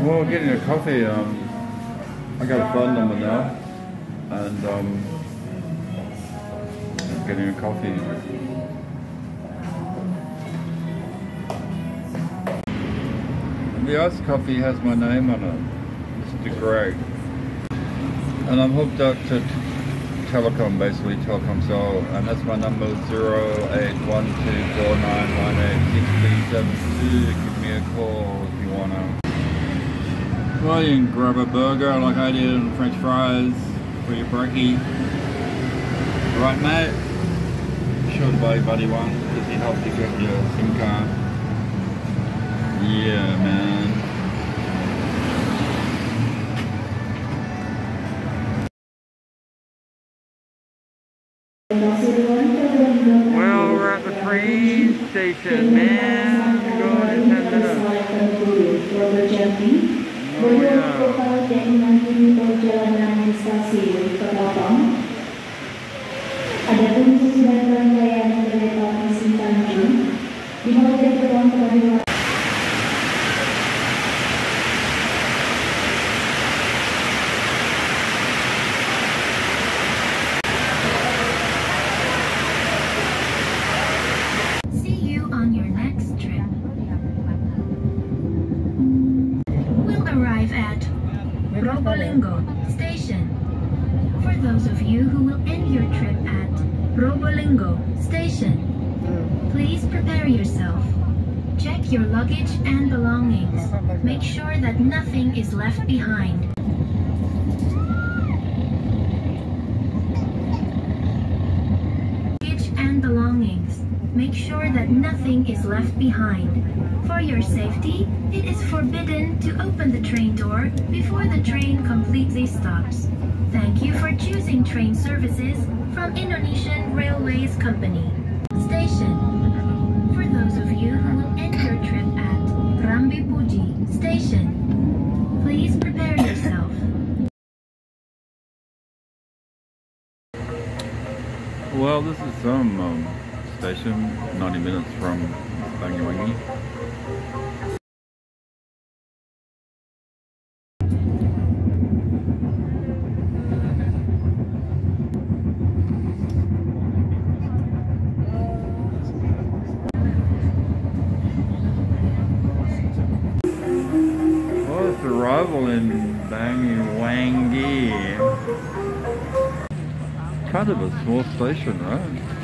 Well, getting a coffee, um, I got a phone number now, and um, I'm getting a coffee. The iced coffee has my name on it, Mr. Greg. And I'm hooked up to telecom, basically Telkomsel, and that's my number 081249186372. Give me a call if you wanna. Well, you can grab a burger like I did and french fries for your brekkie. Right, mate? Sure to buy your buddy one because he helped you get your SIM card. Yeah, man. Well, we're at the train station, man. We're going in 10 minutes. Oh, yeah. Adapun sesudah rangkaian kereta api Tanjung, di mana terbang pada See you on your next trip. We'll arrive at Probolinggo Station. For those of you who will end your trip at Probolinggo Station, please prepare yourself. Check your luggage and belongings. Make sure that nothing is left behind. Luggage and belongings. Make sure that nothing is left behind. For your safety, it is forbidden to open the train door before the train completely stops. Thank you for choosing train services from Indonesian Railways Company. Station. For those of you who will end your trip at Rambipuji Station, please prepare yourself. Well, this is some um, station, 90 minutes from Banyuwangi. Arrival in Banyuwangi. Kind of a small station, right?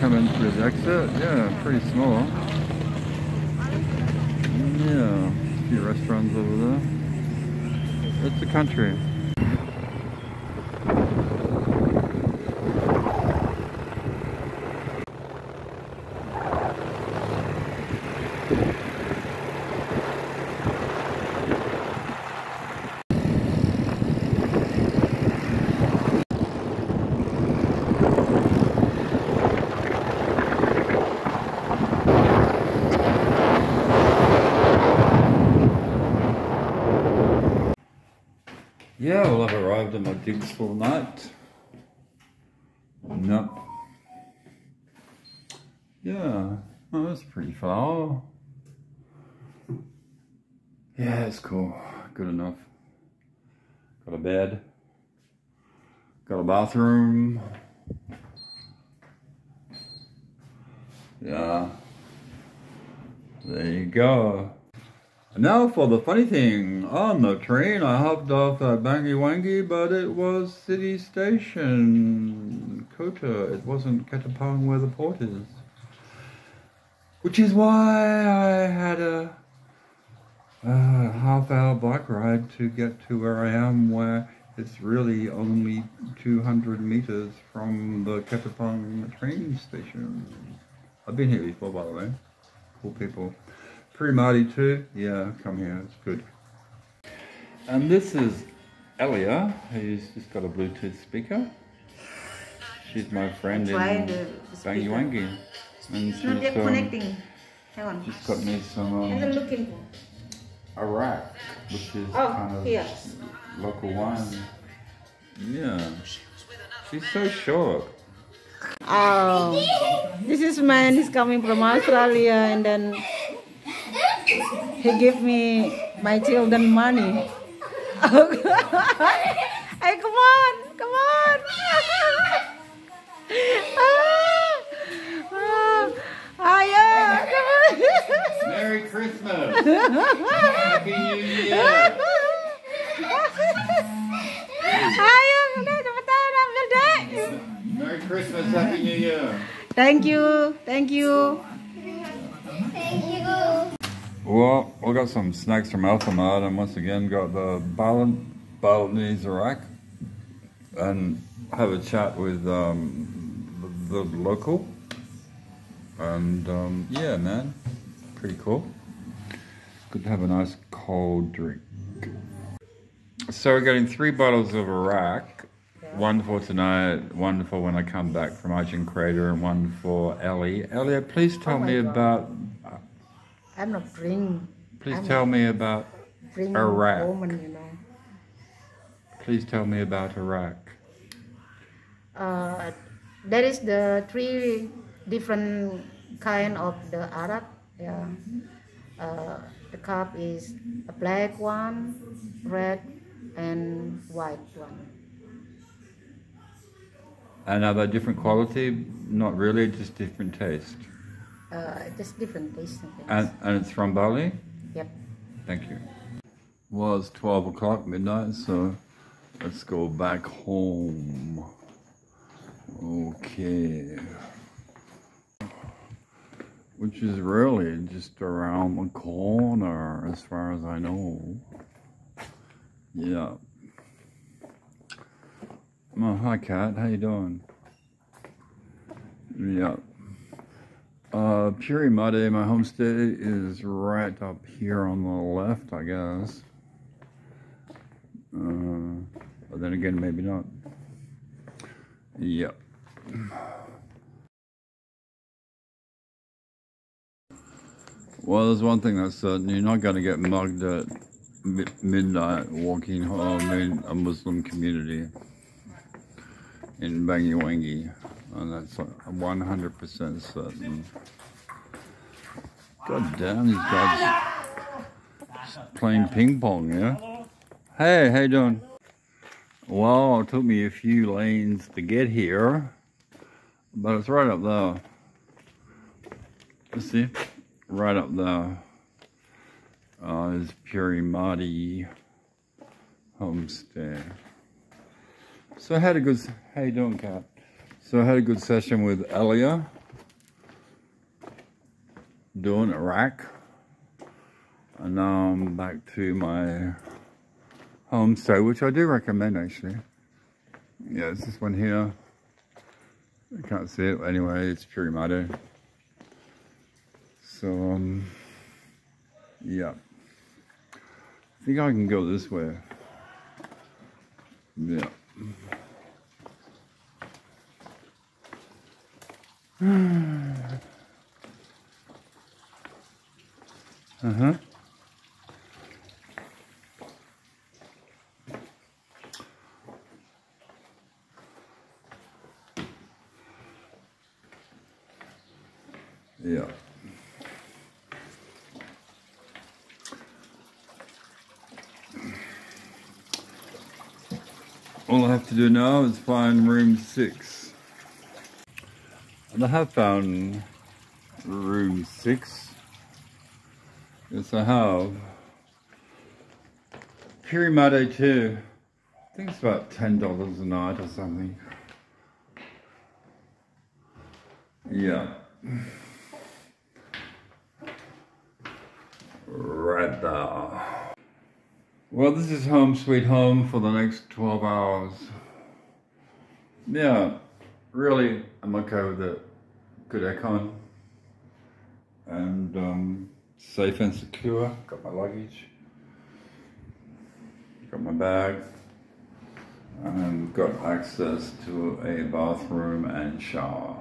Come in through the exit. Yeah, pretty small. Yeah, a few restaurants over there. It's the country. Yeah, well, I've arrived at my digs for the night. No. Yeah, oh, that's pretty far. Yeah, it's cool. Good enough. Got a bed. Got a bathroom. Yeah. There you go. Now for the funny thing. On the train, I hopped off at Banyuwangi, but it was City Station, Kota. It wasn't Ketapang where the port is. Which is why I had a, a half hour bike ride to get to where I am, where it's really only 200 meters from the Ketapang train station. I've been here before, by the way. Cool people. Pretty mighty too. Yeah, come here. It's good. And this is Elia, who's just got a Bluetooth speaker. She's my friend in Try the speaker. Banyuwangi. And It's not she's, yet um, connecting. Hang on. she's got me some I'm um, looking for. arak, which is Oh, kind of here. local wine. Yeah. She's so short. Oh, this is man. He's coming from Australia, and then he gave me my children money. hey, come on, come on. ah, on. Merry Christmas! Happy New Year! Ayo, udah cepetan ambil dek. Merry Christmas, Happy New Year! Thank you, thank you. Well, we got some snacks from Alfamart, and once again got the Bal- Balinese rack, and have a chat with um, the, the local, and um, yeah, man, pretty cool. Good to have a nice cold drink. So we're getting three bottles of arak. One for tonight, one for when I come back from Ijen Crater, and one for Ellie. Ellie, please tell Oh me God. about. I'm not drink, Please I'm- tell me about. arak. woman, you know. Please tell me about arak. Uh, there is the three different kind of the Arab. Yeah. Uh, the cup is a black one, red, and white one. And are they different quality? Not really, just different taste. Uh, just different taste. I think. And, and it's from Bali? yep. Thank you. Well, it's 12 o'clock midnight, so let's go back home. Okay. Which is really just around the corner, as far as I know. Yeah. Oh, hi, Kat. How you doing? Yeah. Uh, Puri Made, my homestead, is right up here on the left, I guess. Uh, but then again, maybe not. Yep. Well, there's one thing that's certain. You're not going to get mugged at mi- midnight walking home in a Muslim community in Banyuwangi. And that's 100% certain. God damn, these guys playing ping pong, yeah? Hey, how you doing? Well, it took me a few lanes to get here, but it's right up there. You see? Right up there. Uh, is Puri Made homestay. So I had a good, how you doing, Kat? So I had a good session with Elia doing arak. And now I'm back to my homestay, which I do recommend actually. Yeah, it's this one here. I can't see it. Anyway, it's Puri Made. So, um, yeah. I think I can go this way. Yeah. Uh-huh. Yeah. All I have to do now is find room six. And I have found room six. Yes, I have. Puri Made too. I think it's about $10 a night or something. Yeah. Right there. Well, this is home sweet home for the next 12 hours. Yeah, really, I'm okay with it. Good aircon. And um, safe and secure. Got my luggage. Got my bag. And got access to a bathroom and shower.